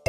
you